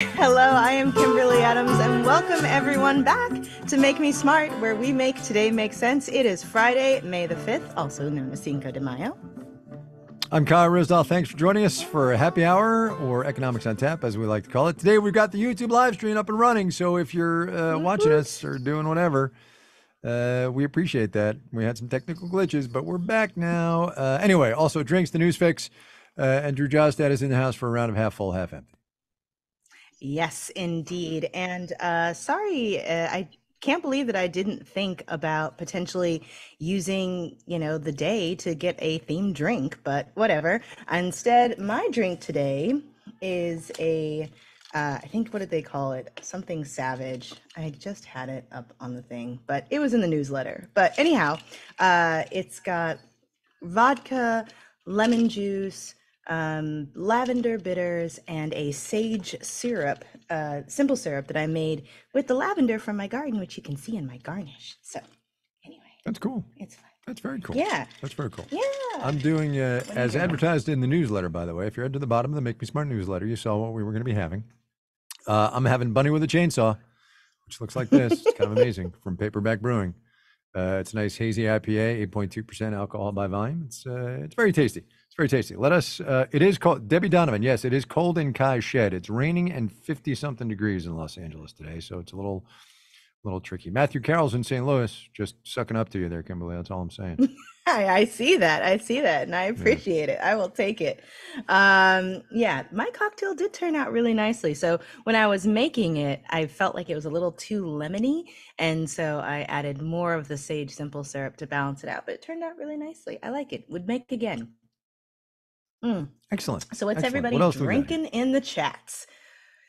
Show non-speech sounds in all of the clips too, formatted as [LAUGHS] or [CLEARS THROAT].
Hello, I am Kimberly Adams, and welcome everyone back to Make Me Smart, where we make today make sense. It is Friday, May the 5th, also known as Cinco de Mayo. I'm Kai Ryssdal. Thanks for joining us for a happy hour or Economics on Tap, as we like to call it. Today, we've got the YouTube live stream up and running. So if you're uh, watching us or doing whatever, uh, we appreciate that. We had some technical glitches, but we're back now. Uh, anyway, also drinks, the news fix, uh, and Drew Jostad is in the house for a round of half full, half empty. Yes, indeed. And uh, sorry, uh, I can't believe that I didn't think about potentially using, you know, the day to get a themed drink, but whatever. Instead, my drink today is a, uh, I think, what did they call it? Something savage. I just had it up on the thing, but it was in the newsletter. But anyhow, uh, it's got vodka, lemon juice, um, lavender bitters, and a sage syrup, uh, simple syrup that I made with the lavender from my garden, which you can see in my garnish. So, anyway, That's cool. it's fun. That's very cool. Yeah. That's very cool. Yeah. I'm doing, uh, What are you as doing? advertised in the newsletter, by the way. If you're to the bottom of the Make Me Smart newsletter, you saw what we were going to be having. Uh, I'm having Bunny with a Chainsaw, which looks like this. it's kind of amazing from Paperback Brewing. Uh, it's a nice hazy IPA, 8.2% alcohol by volume. It's uh, it's very tasty. Very tasty. Let us. Uh, it is cold. Debbie Donovan. Yes, it is cold in Kai's shed. It's raining and 50 something degrees in Los Angeles today, so it's a little little tricky. Matthew Carroll's in St. Louis, just sucking up to you there, Kimberly. That's all I'm saying. [LAUGHS] I, I see that. I see that, and I appreciate it. I will take it. Um, yeah, my cocktail did turn out really nicely. So when I was making it, I felt like it was a little too lemony, and so I added more of the sage simple syrup to balance it out. But it turned out really nicely. I like it. Would make again. Mm. Excellent. So what's Excellent. everybody What else do we got here? drinking in the chats?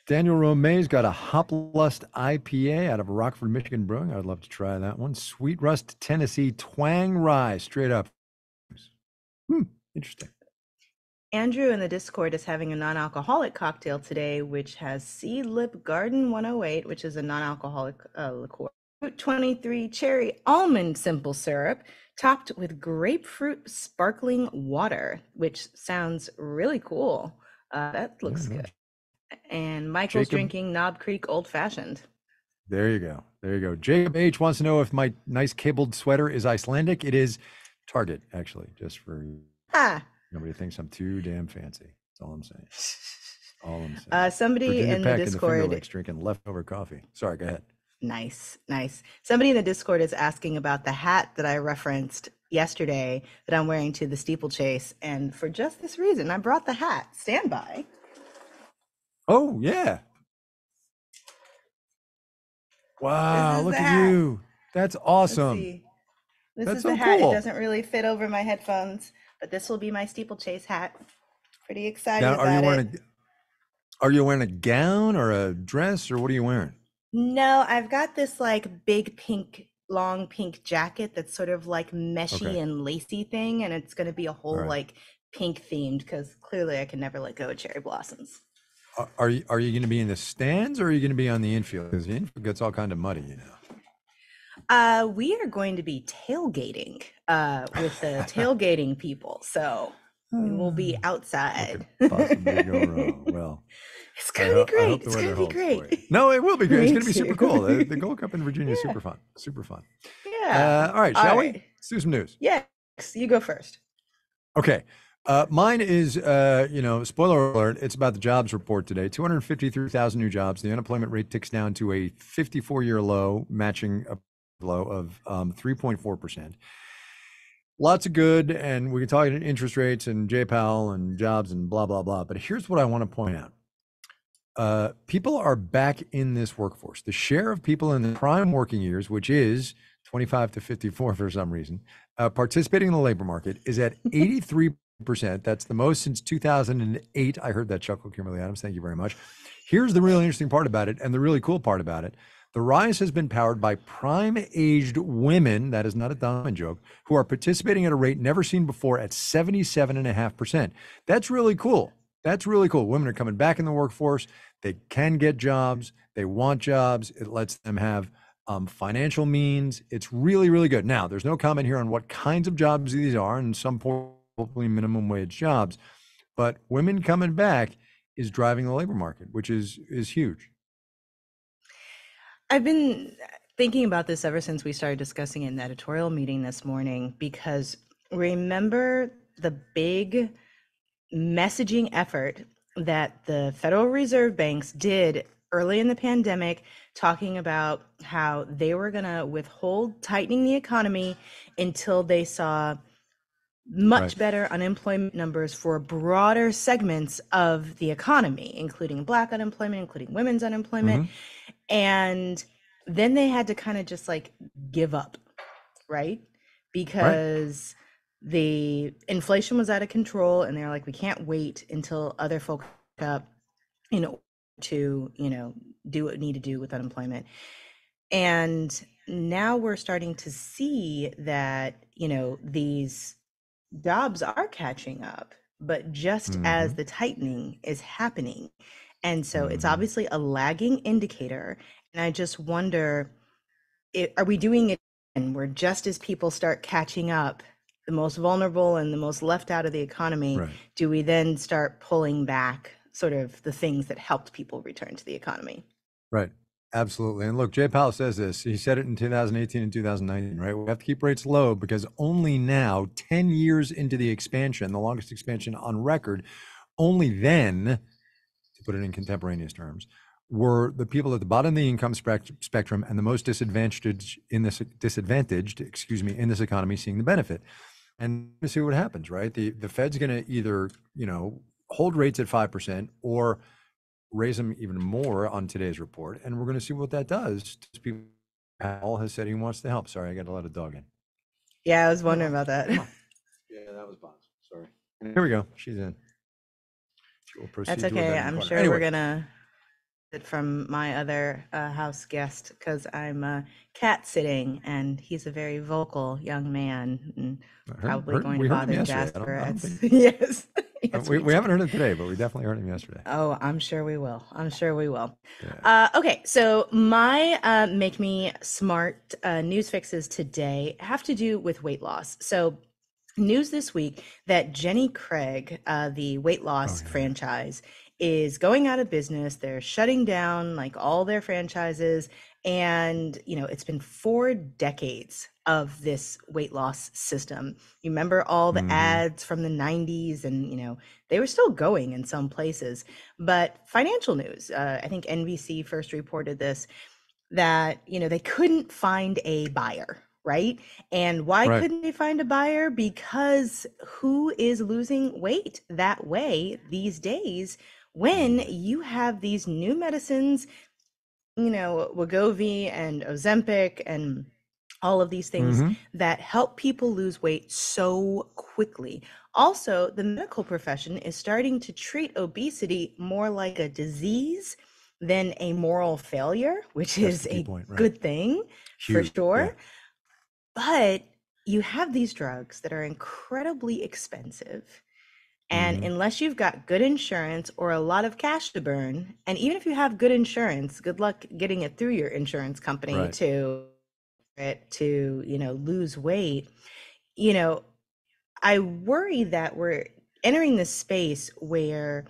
Daniel Rome's got a Hop Lust IPA out of Rockford, Michigan Brewing. I'd love to try that one. Sweet Rust, Tennessee Twang Rye, straight up. Hmm, interesting. Andrew in the Discord is having a non-alcoholic cocktail today, which has Seedlip Garden 108, which is a non-alcoholic uh, liqueur. 23 cherry almond simple syrup, topped with grapefruit sparkling water, which sounds really cool. Uh, that looks Yeah, good. And Michael's Jacob- drinking Knob Creek Old Fashioned. There you go. There you go. Jacob H wants to know if my nice cabled sweater is Icelandic. It is Target, actually, just for Ah, nobody thinks I'm too damn fancy. That's all I'm saying. [LAUGHS] All I'm saying. uh, somebody Virginia in the Peck in the Discord. Lakes drinking leftover coffee. Sorry, go ahead. Nice, nice. Somebody in the Discord is asking about the hat that I referenced yesterday that I'm wearing to the steeplechase. And for just this reason, I brought the hat. Stand by. Oh, yeah. Wow, look at hat. you. That's awesome. This That's is so the hat. cool. It doesn't really fit over my headphones, but this will be my steeplechase hat. Pretty excited Now, about are you it. a are you wearing a gown or a dress or what are you wearing? No, I've got this like big pink, long pink jacket that's sort of like meshy Okay. and lacy thing, and it's going to be a whole right. like pink themed because clearly I can never let go of cherry blossoms. Are, are you are you going to be in the stands or are you going to be on the infield? Because the infield gets all kind of muddy, you know. Uh, we are going to be tailgating uh, with the [LAUGHS] tailgating people, so we will be outside. possibly [LAUGHS] go wrong? Well, It's gonna ho- be great. It's gonna be holds for you. great. No, it will be [LAUGHS] great. It's going to be super cool. The, the Gold Cup in Virginia is Yeah. super fun. Super fun. Yeah. Uh, all right, All shall we? Let's do some news. Yes, you go first. Okay. Uh, mine is, uh, you know, spoiler alert, it's about the jobs report today. 253,000 new jobs. The unemployment rate ticks down to a 54 year low, matching a low of um, 3.4%. Lots of good, and we can talk interest rates and J Powell and jobs and blah, blah, blah. But here's what I want to point out uh, people are back in this workforce. The share of people in the prime working years, which is 25 to 54 for some reason, uh, participating in the labor market is at [LAUGHS] 83%. That's the most since 2008. I heard that chuckle, Kimberly Adams. Thank you very much. Here's the really interesting part about it and the really cool part about it. The rise has been powered by prime aged women, that is not a diamond joke, who are participating at a rate never seen before at 77.5%. That's really cool. That's really cool. Women are coming back in the workforce. They can get jobs. They want jobs. It lets them have um, financial means. It's really, really good. Now, there's no comment here on what kinds of jobs these are, and some probably minimum wage jobs. But women coming back is driving the labor market, which is is huge. I've been thinking about this ever since we started discussing it in the editorial meeting this morning because remember the big messaging effort that the Federal Reserve banks did early in the pandemic, talking about how they were going to withhold tightening the economy until they saw much right. better unemployment numbers for broader segments of the economy, including Black unemployment, including women's unemployment. Mm-hmm. And then they had to kind of just like give up, right? Because right. the inflation was out of control and they're like, we can't wait until other folks up, in order to, you know, do what we need to do with unemployment. And now we're starting to see that, you know, these jobs are catching up, but just mm-hmm. as the tightening is happening. And so mm-hmm. it's obviously a lagging indicator. And I just wonder it, are we doing it and where just as people start catching up, the most vulnerable and the most left out of the economy, right. do we then start pulling back sort of the things that helped people return to the economy? Right. Absolutely. And look, Jay Powell says this. He said it in 2018 and 2019, right? We have to keep rates low because only now, 10 years into the expansion, the longest expansion on record, only then, put it in contemporaneous terms, were the people at the bottom of the income spectrum and the most disadvantaged in this disadvantaged, excuse me, in this economy seeing the benefit. And to see what happens, right? The the Fed's going to either, you know, hold rates at 5% or raise them even more on today's report. And we're going to see what that does. People, Powell has said he wants to help. Sorry, I got a lot of dog in. Yeah, I was wondering about that. [LAUGHS] Yeah, that was Bonds. Sorry. Here we go. She's in. That's okay. I'm sure anyway. we're gonna it from my other uh, house guest because I'm uh, cat sitting and he's a very vocal young man and heard, probably heard, going to bother Jasper. Think... [LAUGHS] yes. [LAUGHS] yes we, we, we, haven't heard it today, but we definitely heard him yesterday. Oh, I'm sure we will. I'm sure we will. Yeah. Uh, okay, so my uh, Make Me Smart uh, news fixes today have to do with weight loss. So news this week that Jenny Craig, uh, the weight loss oh, yeah. franchise, is going out of business. They're shutting down like all their franchises. And, you know, it's been four decades of this weight loss system. You remember all the mm-hmm. ads from the 90s, and, you know, they were still going in some places. But financial news, uh, I think NBC first reported this that, you know, they couldn't find a buyer right? And why right. couldn't they find a buyer? Because who is losing weight that way these days when you have these new medicines, you know, Wegovy and Ozempic and all of these things mm-hmm. that help people lose weight so quickly. Also, the medical profession is starting to treat obesity more like a disease than a moral failure, which That's is a point, right. good thing Huge. for sure. Yeah. But you have these drugs that are incredibly expensive and mm-hmm. unless you've got good insurance or a lot of cash to burn, and even if you have good insurance, good luck getting it through your insurance company right. to to you know lose weight. You know, I worry that we're entering this space where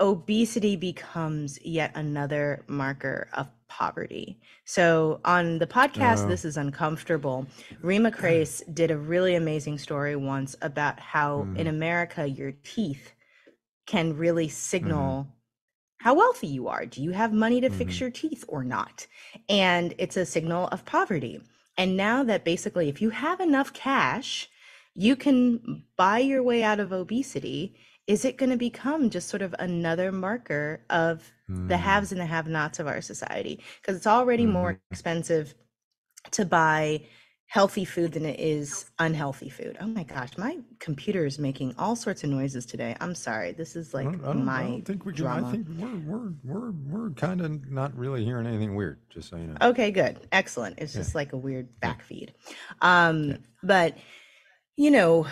obesity becomes yet another marker of poverty. So on the podcast, oh. This is Uncomfortable, Reema [CLEARS THROAT] Khrais did a really amazing story once about how mm. in America your teeth can really signal mm. how wealthy you are. Do you have money to mm. fix mm-hmm. your teeth or not? And it's a signal of poverty. And now that basically, if you have enough cash, you can buy your way out of obesity is it going to become just sort of another marker of mm. the haves and the have nots of our society? Because it's already mm. more mm-hmm. expensive to buy healthy food than it is unhealthy food. Oh my gosh, my computer is making all sorts of noises today. I'm sorry. This is like I don't, I don't, my I don't think we can, drama. I think we're we're we're we're kind of not really hearing anything weird. Just so you know. Okay, good, excellent. It's yeah. just like a weird back feed. Um, yeah. but you know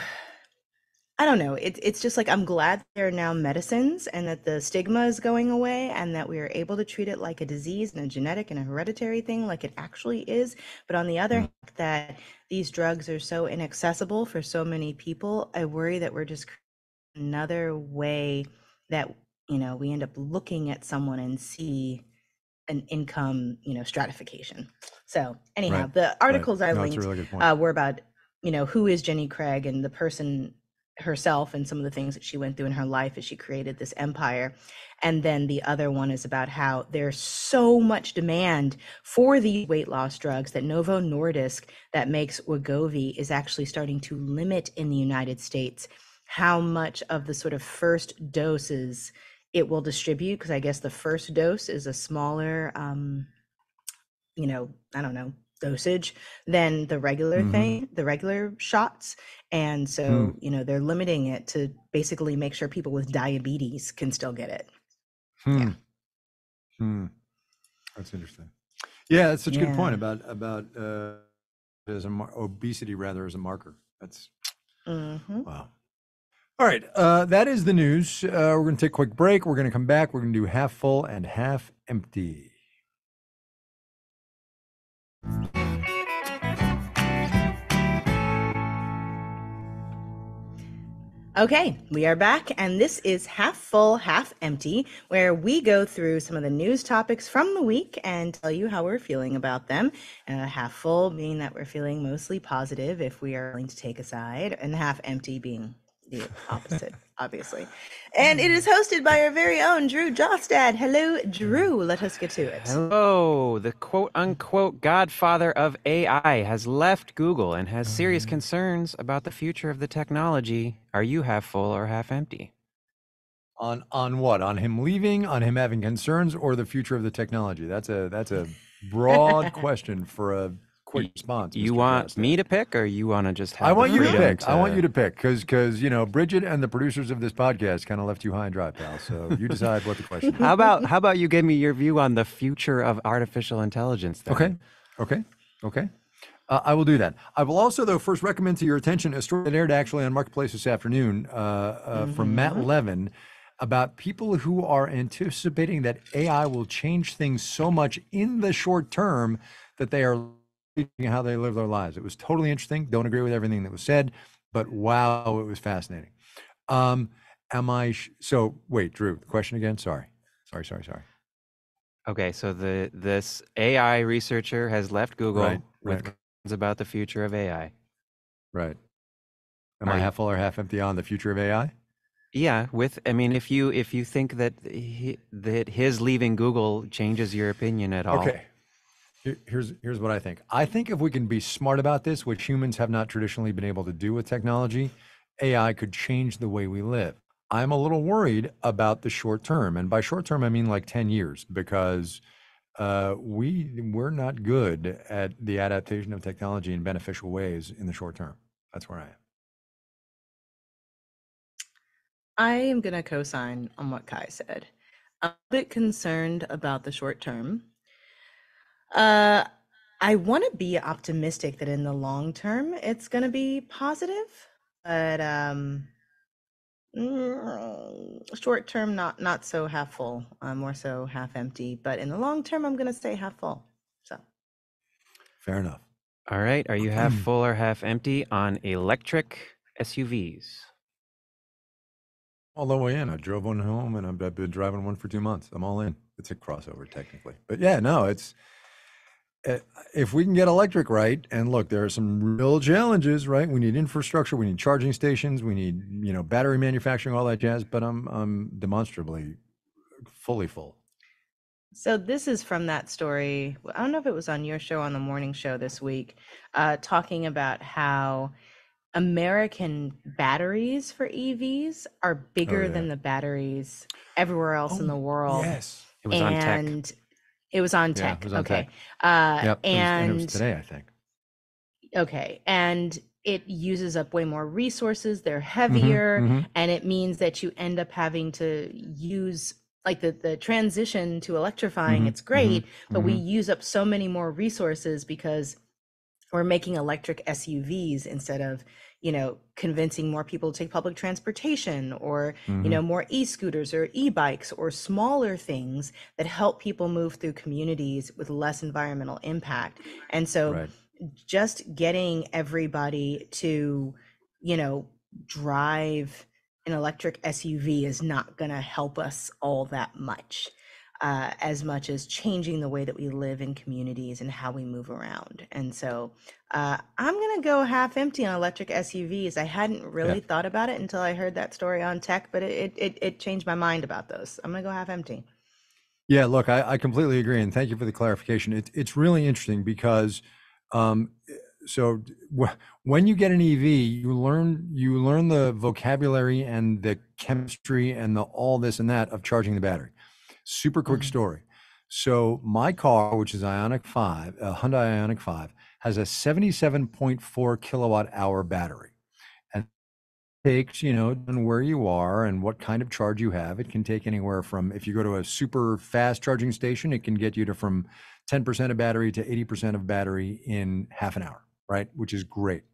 I don't know. It's it's just like I'm glad there are now medicines and that the stigma is going away and that we are able to treat it like a disease and a genetic and a hereditary thing like it actually is. But on the other mm. hand, that these drugs are so inaccessible for so many people, I worry that we're just another way that you know we end up looking at someone and see an income you know stratification so anyhow Right. the Right. articles i No, linked really uh, were about you know who is jenny craig and the person herself and some of the things that she went through in her life as she created this empire. And then the other one is about how there's so much demand for the weight loss drugs that novo nordisk that makes wegovy is actually starting to limit in the united states how much of the sort of first doses it will distribute because i guess the first dose is a smaller um you know i don't know dosage than the regular Mhm. thing the regular shots and so Hmm. you know they're limiting it to basically make sure people with diabetes can still get it Hmm. Hmm. That's interesting. Yeah, that's such a good point about about uh, as a mar- obesity rather as a marker. That's mm-hmm. wow. All right, uh, that is the news. Uh, we're going to take a quick break. We're going to come back. We're going to do half full and half empty. Okay, we are back, and this is Half Full, Half Empty, where we go through some of the news topics from the week and tell you how we're feeling about them. Uh, half full being that we're feeling mostly positive if we are willing to take a side, and half empty being the opposite, [LAUGHS] obviously. And it is mm. hosted by our very own Drew Jostad. Hello, Drew. Let us get to it. Hello, the quote unquote godfather of AI has left Google and has serious mm-hmm. concerns about the future of the technology. Are you half full or half empty? On on what? On him leaving? On him having concerns, or the future of the technology? That's a that's a [LAUGHS] broad question for a quick response. You Mr. want me to pick, or you want to just have I want you to pick. I want you to pick because because you know Bridget and the producers of this podcast kind of left you high and dry, pal. So you decide what the question is. How about how about you give me your view on the future of artificial intelligence? Then? Okay. Okay. Okay. Uh, I will do that. I will also, though, first recommend to your attention a story that aired actually on Marketplace this afternoon uh, uh, from Matt Levin about people who are anticipating that AI will change things so much in the short term that they are how they live their lives. It was totally interesting. Don't agree with everything that was said, but wow, it was fascinating. Um, am I sh- so? Wait, Drew. The question again. Sorry. Sorry. Sorry. Sorry. Okay, so the this AI researcher has left Google Right, with right. concerns about the future of AI. Right. Am Are I half full or half empty on the future of AI? Yeah, with I mean, if you if you think that he, that his leaving Google changes your opinion at all, Okay. Here- Here's here's what I think. I think if we can be smart about this, which humans have not traditionally been able to do with technology, AI could change the way we live. I'm a little worried about the short term, and by short term I mean like 10 years, because uh, we we're not good at the adaptation of technology in beneficial ways in the short term. That's where I am. I am going to co sign on what Kai said. I'm a bit concerned about the short term. Uh, I want to be optimistic that in the long term it's going to be positive, but um, mm, short term not not so half full, uh, more so half empty. But in the long term, I'm going to stay half full. So Fair enough. all right, are you half [CLEARS THROAT] full or half empty on electric SUVs? All the way in. I drove one home and I've I've been driving one for two months. I'm all in. It's a crossover technically. But yeah, no, it's if we can get electric right, and look, there are some real challenges, right? We need infrastructure, we need charging stations, we need, you know, battery manufacturing, all that jazz, but I'm I'm demonstrably fully full. So this is from that story. I don't know if it was on your show on the morning show this week, uh, talking about how American batteries for EVs are bigger yeah. than the batteries everywhere else in the world. Yes. It was on tech. It was on Yeah, tech. it was on okay. tech. Uh, Yep. and was and today, I think. okay, and it uses up way more resources. They're heavier, mhm. and it means that you end up having to use like the the transition to electrifying. Mhm, It's great, but we mhm. use up so many more resources because we're making electric SUVs instead of you know convincing more people to take public transportation or Mm-hmm. you know more e-scooters or e-bikes or smaller things that help people move through communities with less environmental impact and so Right. just getting everybody to you know drive an electric SUV is not going to help us all that much, uh, as much as changing the way that we live in communities and how we move around. And so uh, I'm going to go half empty on electric SUVs. I hadn't really Yeah. thought about it until I heard that story on tech, but it, it, it changed my mind about those. I'm going to go half empty. Yeah, look, I, I completely agree, and thank you for the clarification. It, it's really interesting because, um, so w- when you get an EV, you learn you learn the vocabulary and the chemistry and the all this and that of charging the battery. Super quick Mhm. story. So my car, which is Ioniq Five, a Hyundai Ioniq Five, has a seventy-seven point four kilowatt hour battery and takes, you know, on where you are and what kind of charge you have. It can take anywhere from, if you go to a super fast charging station, it can get you to from 10% of battery to 80% of battery in half an hour, right? Which is great.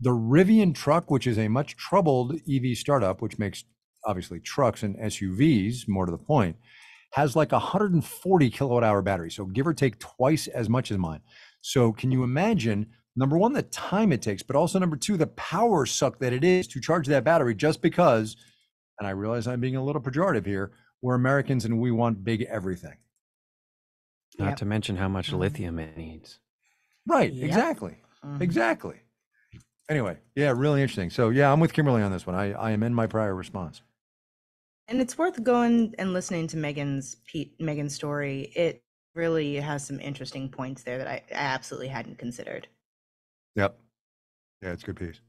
The Rivian truck, which is a much troubled EV startup, which makes obviously trucks and SUVs, more to the point, has like a 140 kilowatt hour battery. So give or take twice as much as mine. So can you imagine number one, the time it takes, but also number two, the power suck that it is to charge that battery just because, and I realize I'm being a little pejorative here, we're Americans and we want big everything. Not Yep. to mention how much Mhm. lithium it needs. Right, Yep. exactly. Mhm. Exactly. Anyway, yeah, really interesting. So yeah, I'm with Kimberly on this one. I, I amend my prior response. And it's worth going and listening to Megan's Pete, Megan's story. It really has some interesting points there that I, I absolutely hadn't considered. Yep. Yeah, it's a good piece.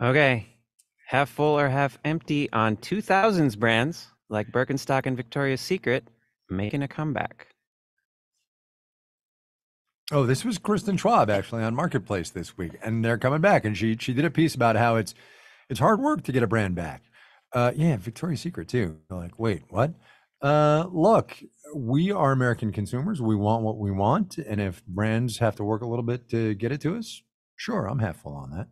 Okay. Half full or half empty on 2000s brands like Birkenstock and Victoria's Secret making a comeback. Oh, this was Kristin Schwab actually on Marketplace this week, and they're coming back. And she she did a piece about how it's it's hard work to get a brand back. Uh, yeah, Victoria's Secret too. You're like, wait, what? Uh, look, we are American consumers. We want what we want, and if brands have to work a little bit to get it to us, sure, I'm half full on that.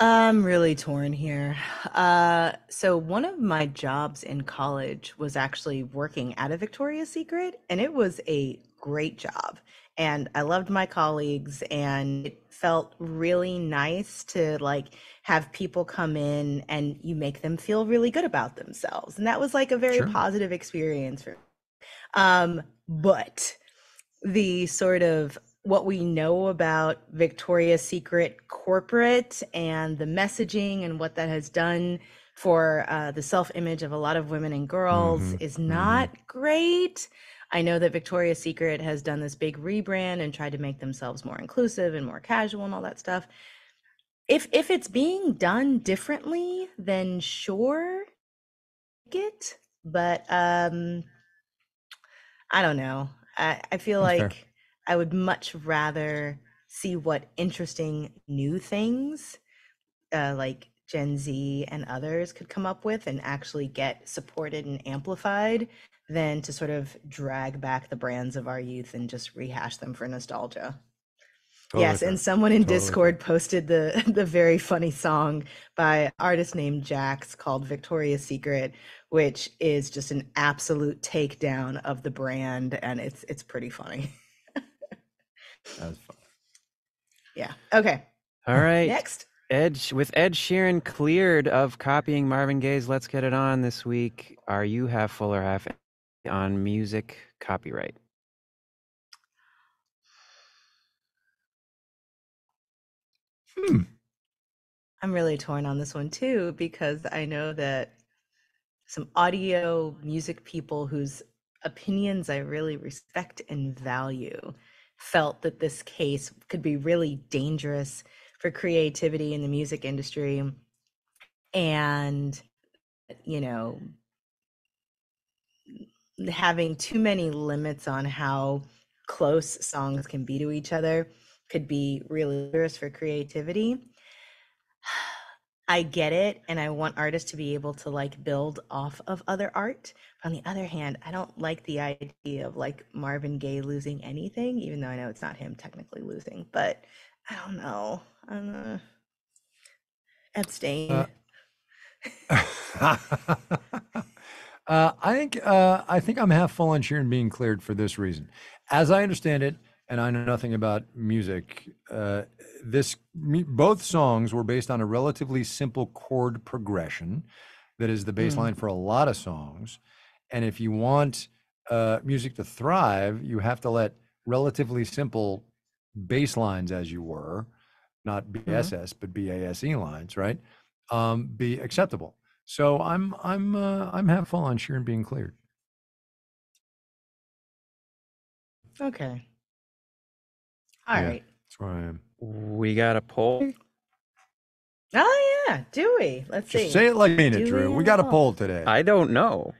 I'm really torn here. Uh, so one of my jobs in college was actually working at a Victoria's Secret, and it was a great job. And I loved my colleagues, and it felt really nice to like have people come in and you make them feel really good about themselves. And that was like a very Sure. positive experience for me. um, but the sort of what we know about Victoria's Secret corporate and the messaging and what that has done for uh, the self image of a lot of women and girls Mhm, is mhm. not great. I know that Victoria's Secret has done this big rebrand and tried to make themselves more inclusive and more casual and all that stuff. If if it's being done differently, then sure, it. But um, I don't know. I, I feel That's fair. like I would much rather see what interesting new things uh, like Gen Z and others could come up with and actually get supported and amplified than to sort of drag back the brands of our youth and just rehash them for nostalgia. Totally yes, fair. and someone in Totally fair. Discord posted the [LAUGHS] the very funny song by artist named Jax called Victoria's Secret, which is just an absolute takedown of the brand, and it's it's pretty funny. That's fun. [LAUGHS] Yeah. Okay. All right. Next. Ed with Ed Sheeran cleared of copying Marvin Gaye's "Let's Get It On" this week. Are you half full or half on music copyright? Hmm. I'm really torn on this one too because I know that some audio music people whose opinions I really respect and value felt that this case could be really dangerous for creativity in the music industry and you know having too many limits on how close songs can be to each other could be really dangerous for creativity I get it, and I want artists to be able to like build off of other art. But on the other hand, I don't like the idea of like Marvin Gaye losing anything, even though I know it's not him technically losing. But I don't know. I don't know. Abstain. Uh, [LAUGHS] [LAUGHS] uh, I think uh, I think I'm half full on Sheeran being cleared for this reason. As I understand it, and I know nothing about music, uh, this both songs were based on a relatively simple chord progression that is the Mm. baseline for a lot of songs. And if you want uh, music to thrive, you have to let relatively simple bass lines, as you were, not. BSS but BASE lines, right? Um, be acceptable. So I'm I'm uh, I'm half full on Sheeran being cleared. Okay. All Yeah. right. That's where I am. We got a poll. Oh yeah, do we? Let's Just see. say it like you mean it, Do we Drew. We got a a poll today. I don't know.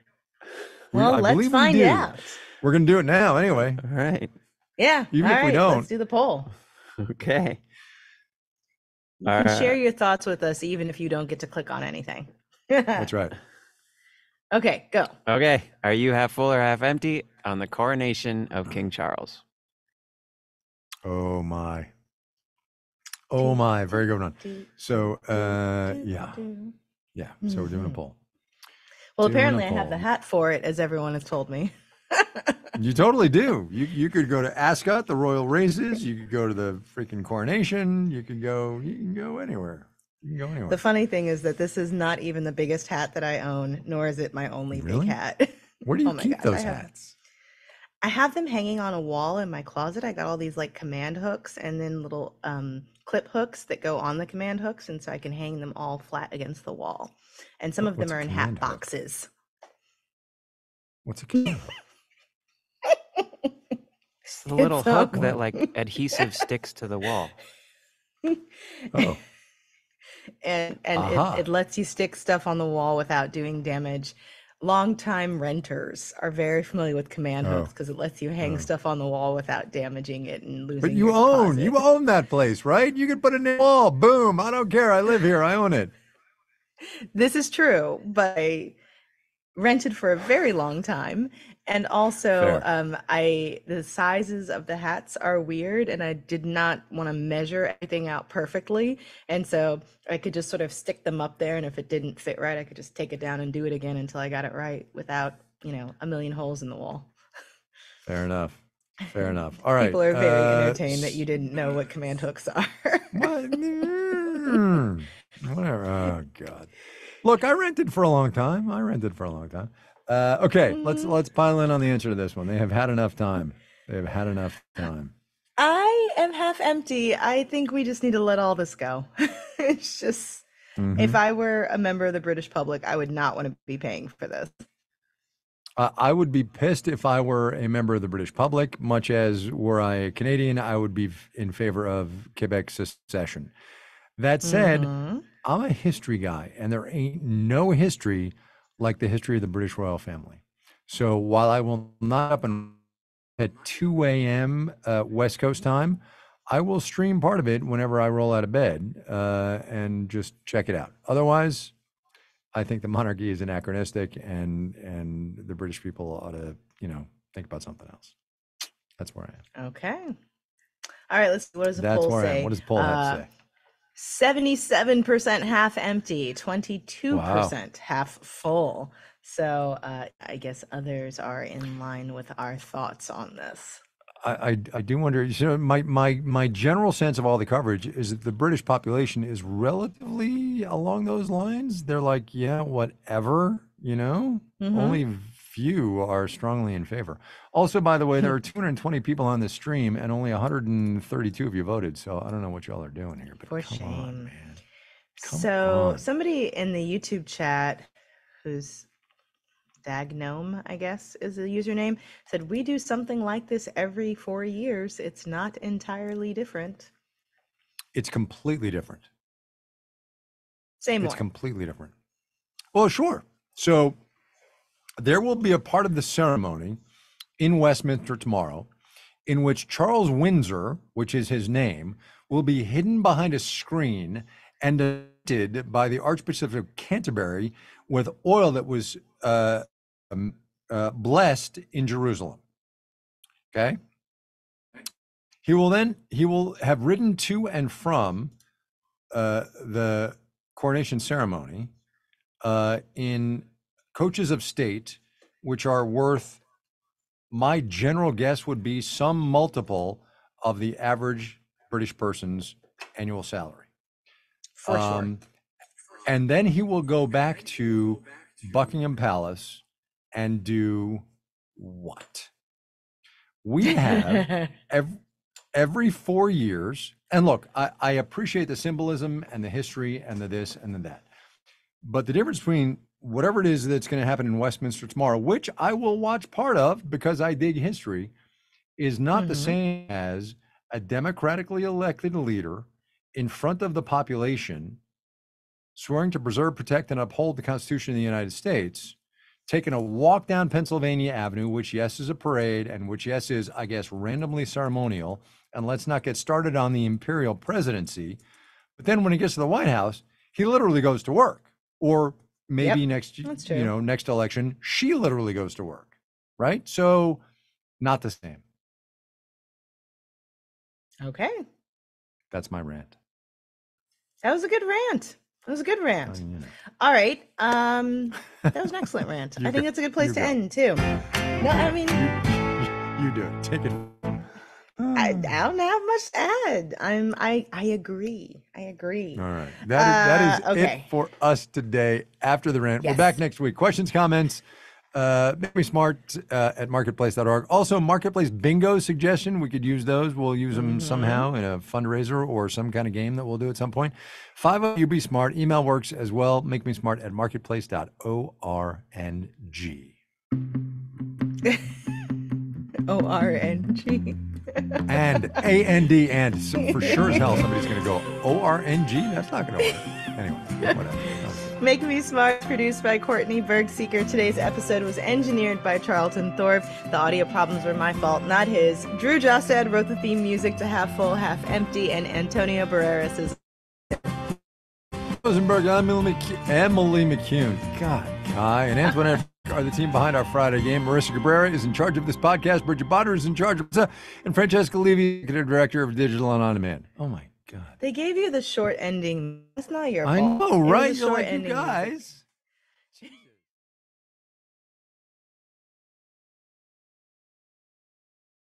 Well, I let's believe we find do. out. We're gonna do it now anyway. All right. Yeah. Even all if we don't. let's do the poll. [LAUGHS] Okay. You All can right. share your thoughts with us, even if you don't get to click on anything. That's right. [LAUGHS] okay, go. Okay. Are you half full or half empty on the coronation of King Charles? Oh my. Oh my. Very good one. So uh yeah. Yeah. So we're doing a Mhm. poll. Well, Doing a apparently I have the hat for it, as everyone has told me. You totally do. [LAUGHS] You you could go to Ascot, the royal races. You could go to the freaking coronation. You could go. You can go anywhere. You can go anywhere. The funny thing is that this is not even the biggest hat that I own, nor is it my only Really? big hat. [LAUGHS] Where do you oh my keep gosh, I those have- hats? I have them hanging on a wall in my closet. I got all these like command hooks and then little um, clip hooks that go on the command hooks, and so I can hang them all flat against the wall. And some What- of them are in hat hook? boxes. What's a command? It's [LAUGHS] the little It's a- hook that like adhesive sticks to the wall. [LAUGHS] Oh, and and Aha. it, uh-huh. it lets you stick stuff on the wall without doing damage. Longtime renters are very familiar with command Oh. hooks because it lets you hang Oh. stuff on the wall without damaging it and losing. but you own. You own that place, right? You can put it in the wall. Boom. I don't care. I live here. I own it. This is true, but I rented for a very long time. And also, um, I the sizes of the hats are weird, and I did not want to measure everything out perfectly. And so I could just sort of stick them up there, and if it didn't fit right, I could just take it down and do it again until I got it right without, you know, a million holes in the wall. Fair enough. Fair [LAUGHS] enough. All right. People are very uh, entertained that you didn't know what command hooks are. What? [LAUGHS] Mm, Whatever. Oh God. Look, I rented for a long time. I rented for a long time. Uh, okay, let's Mhm. let's pile in on the answer to this one. They have had enough time. They have had enough time. I am half empty. I think we just need to let all this go. [LAUGHS] it's just. Mhm. If I were a member of the British public, I would not want to be paying for this. Uh, I would be pissed if I were a member of the British public, much as were I a Canadian, I would be f- in favor of Quebec secession. That said, Mhm. I'm a history guy, and there ain't no history like the history of the British royal family. So while I will not up and at 2 a.m. Uh, West Coast time, I will stream part of it whenever I roll out of bed uh, and just check it out. Otherwise, I think the monarchy is anachronistic, and and the British people ought to, you know, think about something else. That's where I am. Okay. All right. Let's. What does the That's poll where I am. What does the poll have Uh, to say? Seventy-seven percent half empty, twenty-two percent half full. So uh, I guess others are in line with our thoughts on this. I, I, I do wonder. You know, my, my my general sense of all the coverage is that the British population is relatively along those lines. They're like, yeah, whatever, you know. Mhm. Only few are strongly in favor. Also, by the way, there are [LAUGHS] 220 people on the stream, and only 132 of you voted. So I don't know what y'all are doing here. But For come on, shame. man. Come so on. somebody in the YouTube chat, who's Dagnome, I guess is the username, said we do something like this every four years. It's not entirely different. It's completely different. Say more. It's completely different. Well, sure. So there will be a part of the ceremony in Westminster tomorrow in which Charles Windsor, which is his name, will be hidden behind a screen and anointed by the Archbishop of Canterbury with oil that was uh, um, uh, blessed in Jerusalem. Okay. He will then he will have ridden to and from uh, the coronation ceremony uh, in coaches of state, which are worth, my general guess would be some multiple of the average British person's annual salary. For Um, and then he will go back to Buckingham Palace and do what? We have [LAUGHS] every, every four years, and look, I, I appreciate the symbolism and the history and the this and the that. But the difference between whatever it is that's going to happen in Westminster tomorrow, which I will watch part of because I dig history, is not the Mhm. same as a democratically elected leader in front of the population swearing to preserve, protect, and uphold the Constitution of the United States, taking a walk down Pennsylvania Avenue, which, yes, is a parade, and which, yes, is, I guess, randomly ceremonial. And let's not get started on the imperial presidency. But then when he gets to the White House, he literally goes to work. Or maybe next, you know, next election, she literally goes to work. Right. So, not the same. okay. That's my rant. That was a good rant. That was a good rant. All right. Um, that was an [LAUGHS] excellent rant. I think go. that's a good place to go. end too. No, I mean, You, you do it. Take it. I, I don't have much to add. I'm, I, I agree. I agree. All right. That is, that is Uh, okay. it for us today after the rant. We're back next week. Questions, comments, uh, make me smart uh, at marketplace.org. Also, marketplace bingo suggestion. We could use those. We'll use them Mhm. somehow in a fundraiser or some kind of game that we'll do at some point. Five of you be smart. Email works as well. Make me smart at marketplace.org. [LAUGHS] O R N G. And A N D and. So for sure as hell, somebody's going to go O R N G. That's not going to work. Anyway, whatever. Make Me Smart, produced by Courtney Bergsieker. Today's episode was engineered by Charlton Thorpe. The audio problems were my fault, not his. Drew Jostad wrote the theme music to Half Full, Half Empty, and Antonio Barreras is Rosenberg, I'm Emily, McC- Emily McCune. God, Kai and Antoinette are the team behind our Friday game. Marissa Cabrera is in charge of this podcast. Bridget Bodnar is in charge of it. Uh, and Francesca Levy, executive director of Digital and On Demand. Oh my God. They gave you the short ending. That's not your fault. I know, right? You're like, you guys.